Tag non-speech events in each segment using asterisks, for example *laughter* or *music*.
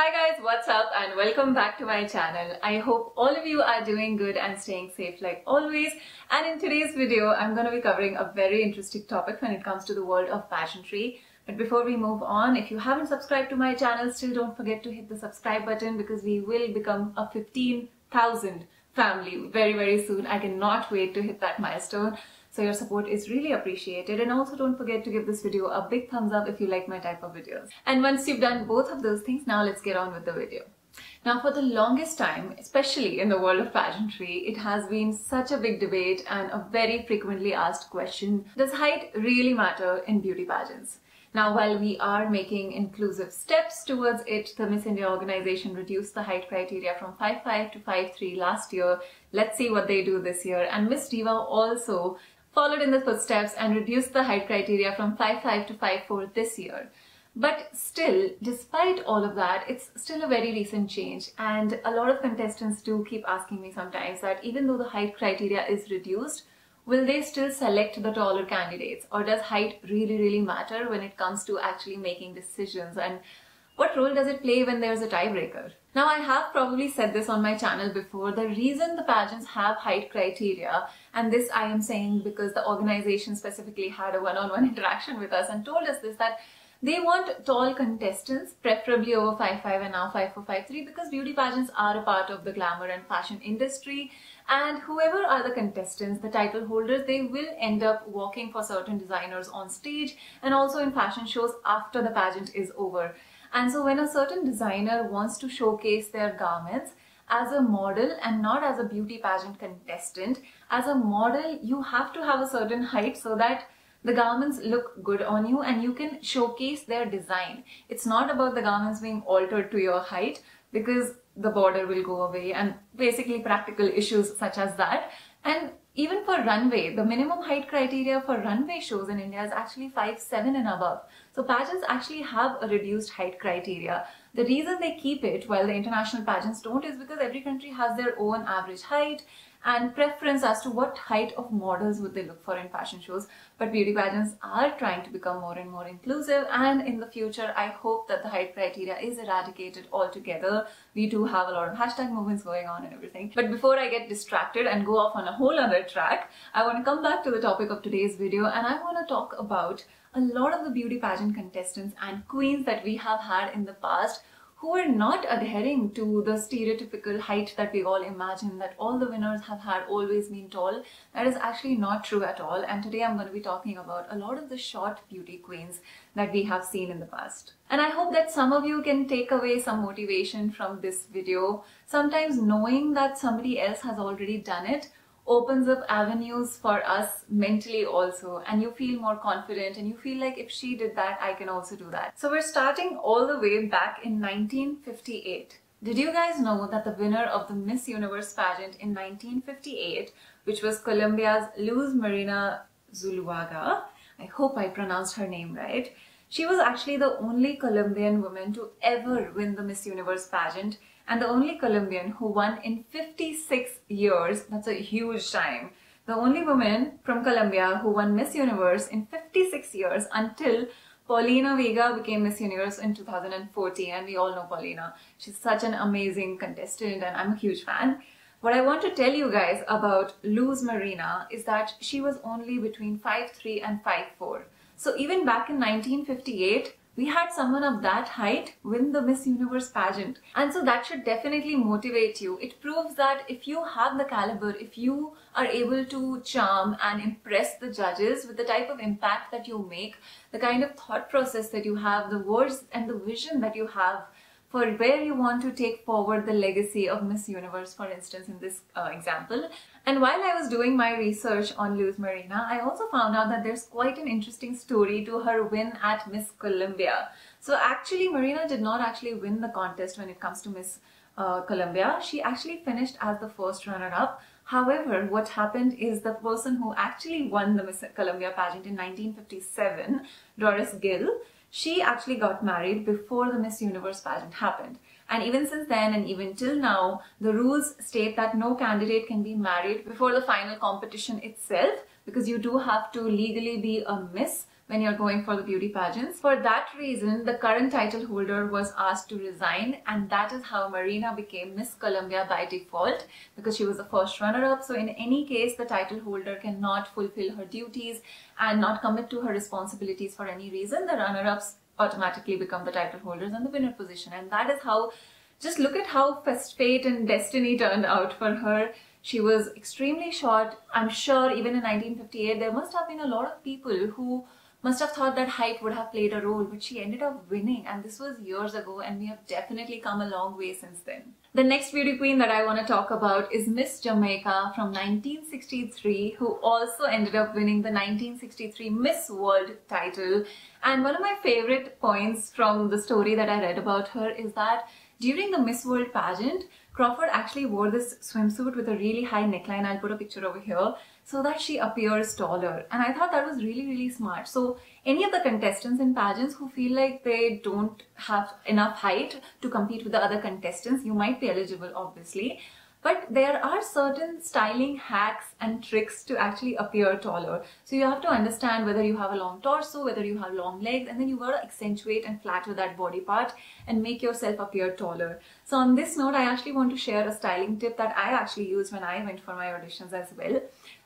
Hi guys, what's up and welcome back to my channel. I hope all of you are doing good and staying safe like always. And in today's video, I'm going to be covering a very interesting topic when it comes to the world of pageantry. But before we move on, if you haven't subscribed to my channel, still don't forget to hit the subscribe button because we will become a 15,000 family very, very soon. I cannot wait to hit that milestone. So your support is really appreciated and also don't forget to give this video a big thumbs up if you like my type of videos. And once you've done both of those things, now let's get on with the video. Now for the longest time, especially in the world of pageantry, it has been such a big debate and a very frequently asked question, does height really matter in beauty pageants? Now, while we are making inclusive steps towards it, the Miss India organization reduced the height criteria from 5'5 to 5'3 last year. Let's see what they do this year. And Miss Diva also followed in the footsteps and reduced the height criteria from 5'5 to 5'4 this year. But still, despite all of that, it's still a very recent change. And a lot of contestants do keep asking me sometimes that even though the height criteria is reduced, will they still select the taller candidates? Or does height really, really matter when it comes to actually making decisions? And what role does it play when there's a tiebreaker? Now, I have probably said this on my channel before. The reason the pageants have height criteria, and this I am saying because the organization specifically had a one-on-one *laughs* interaction with us and told us this, that they want tall contestants, preferably over 5'5 and now 5'4, 5'3 because beauty pageants are a part of the glamour and fashion industry and whoever are the contestants, the title holders, they will end up working for certain designers on stage and also in fashion shows after the pageant is over. And so when a certain designer wants to showcase their garments as a model and not as a beauty pageant contestant, as a model, you have to have a certain height so that the garments look good on you and you can showcase their design. It's not about the garments being altered to your height because the border will go away and basically practical issues such as that. And even for runway, the minimum height criteria for runway shows in India is actually 5'7 and above. So pageants actually have a reduced height criteria. The reason they keep it while the international pageants don't is because every country has their own average height and preference as to what height of models would they look for in fashion shows. But beauty pageants are trying to become more and more inclusive and in the future I hope that the height criteria is eradicated altogether. We do have a lot of hashtag movements going on and everything. But before I get distracted and go off on a whole other track, I want to come back to the topic of today's video and I want to talk about a lot of the beauty pageant contestants and queens that we have had in the past who are not adhering to the stereotypical height that we all imagine that all the winners have had always been tall. That is actually not true at all. And today I'm going to be talking about a lot of the short beauty queens that we have seen in the past. And I hope that some of you can take away some motivation from this video. Sometimes knowing that somebody else has already done it opens up avenues for us mentally also and you feel more confident and you feel like if she did that I can also do that. So we're starting all the way back in 1958. Did you guys know that the winner of the Miss Universe pageant in 1958, which was Colombia's Luz Marina Zuluaga, I hope I pronounced her name right, she was actually the only Colombian woman to ever win the Miss Universe pageant and the only Colombian who won in 56 years. That's a huge time. The only woman from Colombia who won Miss Universe in 56 years until Paulina Vega became Miss Universe in 2014 and we all know Paulina. She's such an amazing contestant and I'm a huge fan. What I want to tell you guys about Luz Marina is that she was only between 5'3 and 5'4. So even back in 1958, we had someone of that height win the Miss Universe pageant. And so that should definitely motivate you. It proves that if you have the caliber, if you are able to charm and impress the judges with the type of impact that you make, the kind of thought process that you have, the words and the vision that you have for where you want to take forward the legacy of Miss Universe, for instance, in this uh, example. And while I was doing my research on Luz Marina, I also found out that there's quite an interesting story to her win at Miss Colombia. So actually, Marina did not actually win the contest when it comes to Miss uh, Colombia. She actually finished as the first runner-up. However, what happened is the person who actually won the Miss Colombia pageant in 1957, Doris Gil, she actually got married before the Miss Universe pageant happened. And even since then and even till now, the rules state that no candidate can be married before the final competition itself because you do have to legally be a miss when you're going for the beauty pageants. For that reason, the current title holder was asked to resign and that is how Marina became Miss Colombia by default because she was the first runner-up. So in any case, the title holder cannot fulfill her duties and not commit to her responsibilities for any reason. The runner-ups automatically become the title holders and the winner position. And that is how, just look at how fate and destiny turned out for her. She was extremely short. I'm sure even in 1958, there must have been a lot of people who must have thought that height would have played a role, but she ended up winning and this was years ago and we have definitely come a long way since then. The next beauty queen that I want to talk about is Miss Jamaica from 1963 who also ended up winning the 1963 Miss World title and one of my favorite points from the story that I read about her is that during the Miss World pageant, Crawford actually wore this swimsuit with a really high neckline. I'll put a picture over here so that she appears taller. And I thought that was really, really smart. So any of the contestants in pageants who feel like they don't have enough height to compete with the other contestants, you might be eligible, obviously. But there are certain styling hacks and tricks to actually appear taller. So you have to understand whether you have a long torso, whether you have long legs, and then you gotta accentuate and flatter that body part and make yourself appear taller. So on this note, I actually want to share a styling tip that I actually used when I went for my auditions as well.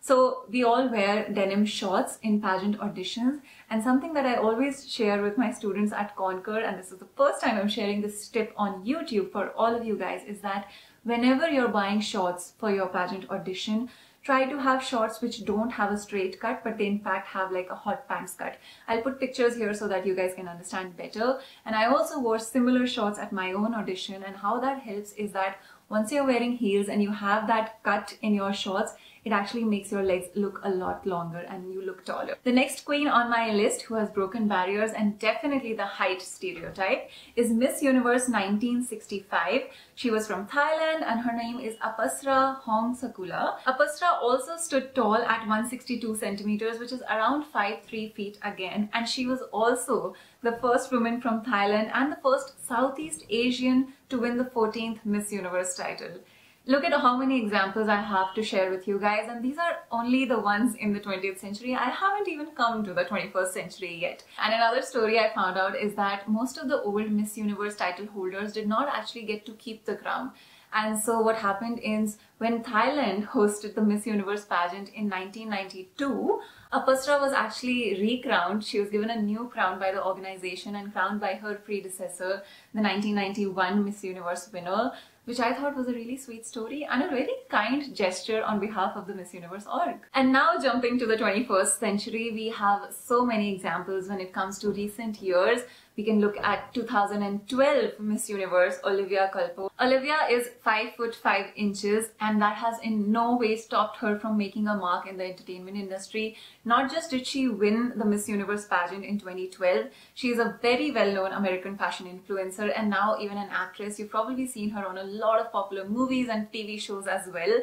So we all wear denim shorts in pageant auditions and something that I always share with my students at Conquer and this is the first time I'm sharing this tip on YouTube for all of you guys is that whenever you're buying shorts for your pageant audition, try to have shorts which don't have a straight cut but they in fact have like a hot pants cut. I'll put pictures here so that you guys can understand better. And I also wore similar shorts at my own audition and how that helps is that once you're wearing heels and you have that cut in your shorts, it actually makes your legs look a lot longer and you look taller. The next queen on my list who has broken barriers and definitely the height stereotype is Miss Universe 1965. She was from Thailand and her name is Apasra Hongsakula. Apasra also stood tall at 162 centimeters which is around 5'3 feet again and she was also the first woman from Thailand and the first Southeast Asian to win the 14th Miss Universe title. Look at how many examples I have to share with you guys and these are only the ones in the 20th century. I haven't even come to the 21st century yet. And another story I found out is that most of the old Miss Universe title holders did not actually get to keep the crown. And so what happened is when Thailand hosted the Miss Universe pageant in 1992, Apasra was actually recrowned. She was given a new crown by the organization and crowned by her predecessor, the 1991 Miss Universe winner which I thought was a really sweet story and a very kind gesture on behalf of the Miss Universe org. And now jumping to the 21st century, we have so many examples when it comes to recent years we can look at 2012 Miss Universe Olivia Culpo. Olivia is 5 foot 5 inches and that has in no way stopped her from making a mark in the entertainment industry. Not just did she win the Miss Universe pageant in 2012, she is a very well-known American fashion influencer and now even an actress. You've probably seen her on a lot of popular movies and TV shows as well.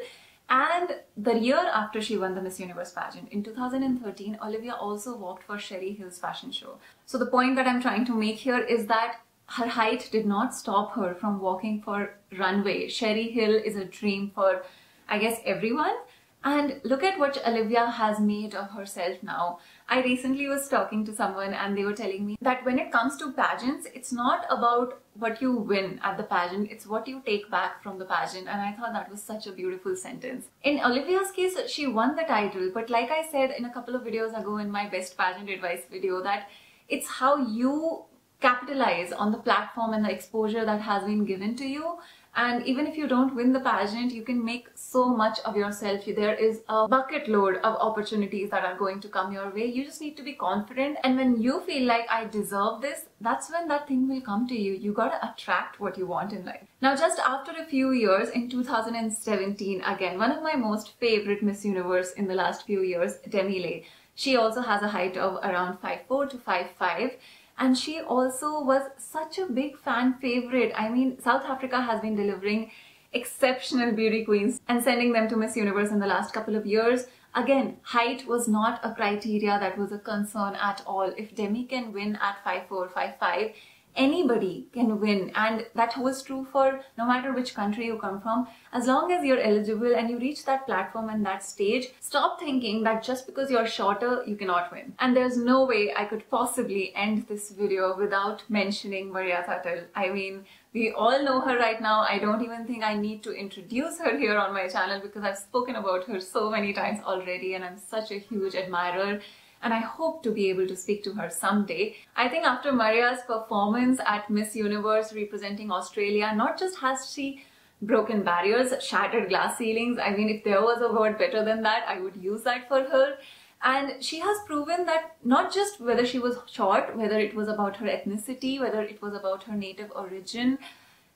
And the year after she won the Miss Universe pageant, in 2013, Olivia also walked for Sherri Hill's fashion show. So the point that I'm trying to make here is that her height did not stop her from walking for runway. Sherri Hill is a dream for, I guess, everyone. And look at what Olivia has made of herself now. I recently was talking to someone and they were telling me that when it comes to pageants, it's not about what you win at the pageant, it's what you take back from the pageant. And I thought that was such a beautiful sentence. In Olivia's case, she won the title, but like I said in a couple of videos ago in my best pageant advice video, that it's how you capitalize on the platform and the exposure that has been given to you and even if you don't win the pageant you can make so much of yourself. There is a bucket load of opportunities that are going to come your way. You just need to be confident. And when you feel like I deserve this that's when that thing will come to you. You gotta attract what you want in life. Now just after a few years in 2017 again one of my most favorite Miss Universe in the last few years Demi Leigh she also has a height of around 5'4 to 5'5 and she also was such a big fan favorite. I mean, South Africa has been delivering exceptional beauty queens and sending them to Miss Universe in the last couple of years. Again, height was not a criteria that was a concern at all. If Demi can win at 5'4", 5'5", anybody can win. And that holds true for no matter which country you come from. As long as you're eligible and you reach that platform and that stage stop thinking that just because you're shorter you cannot win. And there's no way i could possibly end this video without mentioning Maria Thattil i mean we all know her right now. I don't even think I need to introduce her here on my channel because I've spoken about her so many times already and I'm such a huge admirer and I hope to be able to speak to her someday. I think after Maria's performance at Miss Universe representing Australia, not just has she broken barriers, shattered glass ceilings, I mean if there was a word better than that, I would use that for her. And she has proven that not just whether she was short, whether it was about her ethnicity, whether it was about her native origin,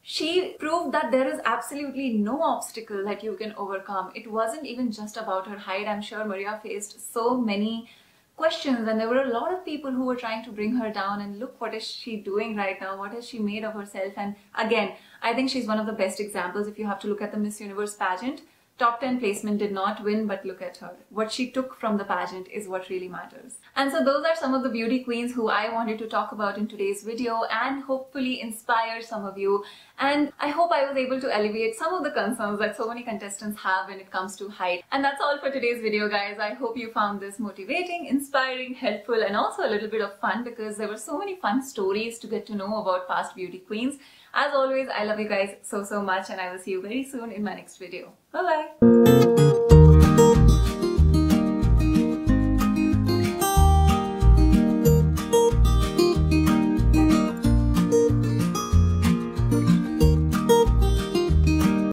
she proved that there is absolutely no obstacle that you can overcome. It wasn't even just about her height. I'm sure Maria faced so many questions and there were a lot of people who were trying to bring her down and look what is she doing right now what has she made of herself. And again i think she's one of the best examples if you have to look at the miss universe pageant Top 10 placement did not win, but look at her. What she took from the pageant is what really matters. And so those are some of the beauty queens who I wanted to talk about in today's video and hopefully inspire some of you. And I hope I was able to alleviate some of the concerns that so many contestants have when it comes to height. And that's all for today's video, guys. I hope you found this motivating, inspiring, helpful, and also a little bit of fun because there were so many fun stories to get to know about past beauty queens. As always, I love you guys so, so much and I will see you very soon in my next video. Bye-bye!